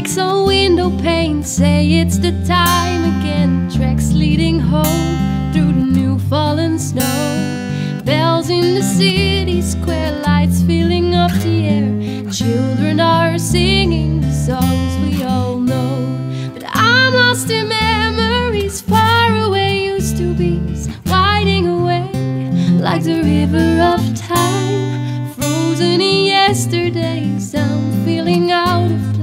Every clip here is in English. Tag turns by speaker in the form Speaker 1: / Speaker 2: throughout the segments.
Speaker 1: Lights on window pane say it's the time again. Tracks leading home through the new fallen snow. Bells in the city square, lights filling up the air. Children are singing the songs we all know. But I'm lost in memories, far away used to be, winding away like the river of time. Frozen in yesterdays, I'm feeling out of place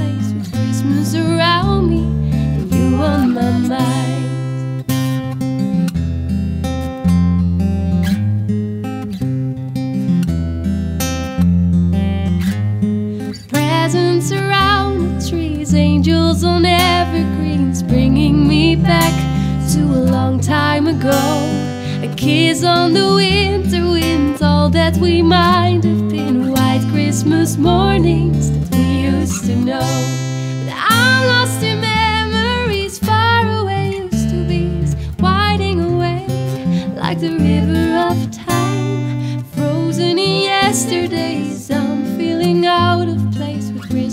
Speaker 1: Presents around the trees, angels on evergreens, bringing me back to a long time ago. A kiss on the winter winds, all that we might have been. White Christmas mornings that we used to know. But I'm lost in memories, far away used to be, winding away like the river of time. Frozen in yesterdays,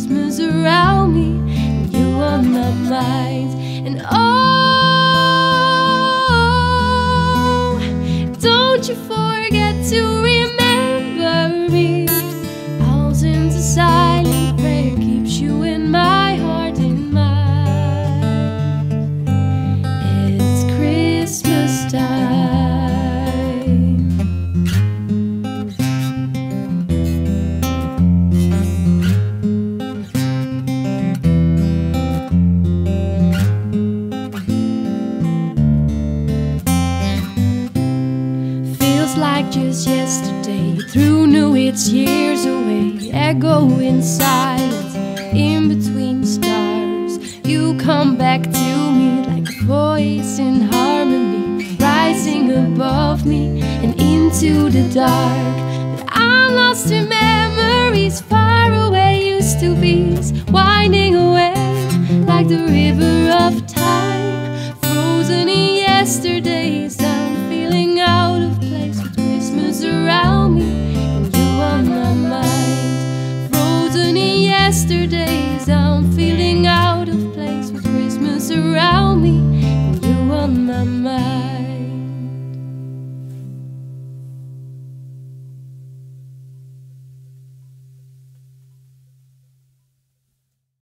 Speaker 1: Christmas around me and you on my mind. And oh, Feels like just yesterday. Through new, it's years away. Echo in silence, in between stars. You come back to me like a voice in harmony, rising above me and into the dark. But I'm lost in memories, far away used to be, winding away like the river yesterdays. I'm feeling out of place with Christmas around me.